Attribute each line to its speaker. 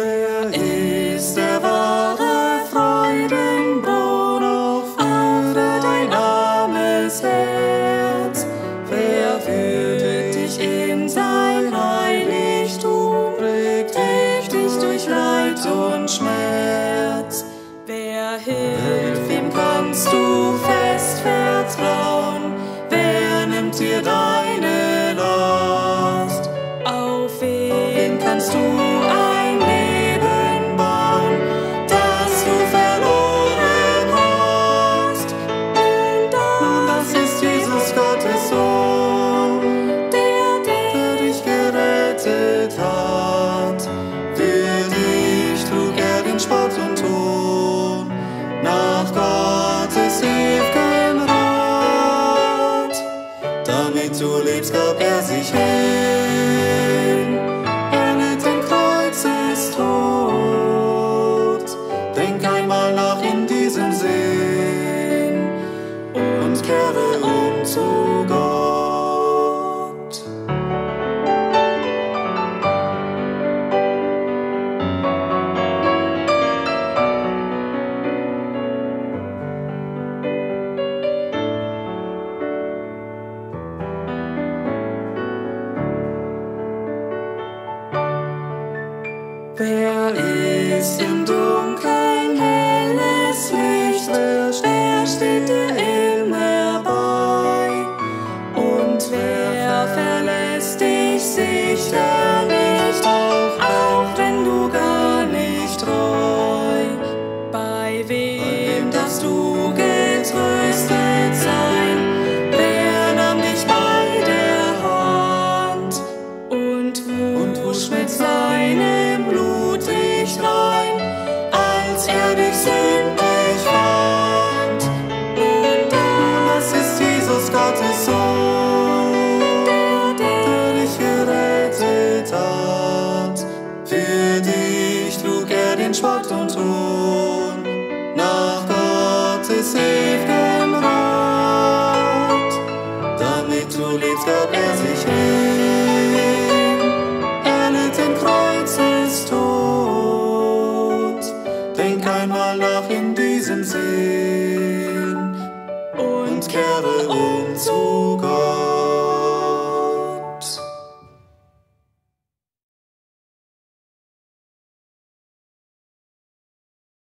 Speaker 1: Der ist der wahre Freudenbrunnen, auf Erde dein armes Herz. Wer führt dich in sein Heiligtum, bringt dich, durch Leid und Schmerz. Wer hilft, wem kannst du sich hin. Er litt den Kreuzestod. Denk einmal nach in diesem Sinn und kehre um zu ist im Dunkeln helles Licht? Wer steht dir immer bei? Und wer verlässt dich sicher nicht, auch wenn du gar nicht treu? Bei wem darfst du als er dich sündlich einmal nach in diesem See.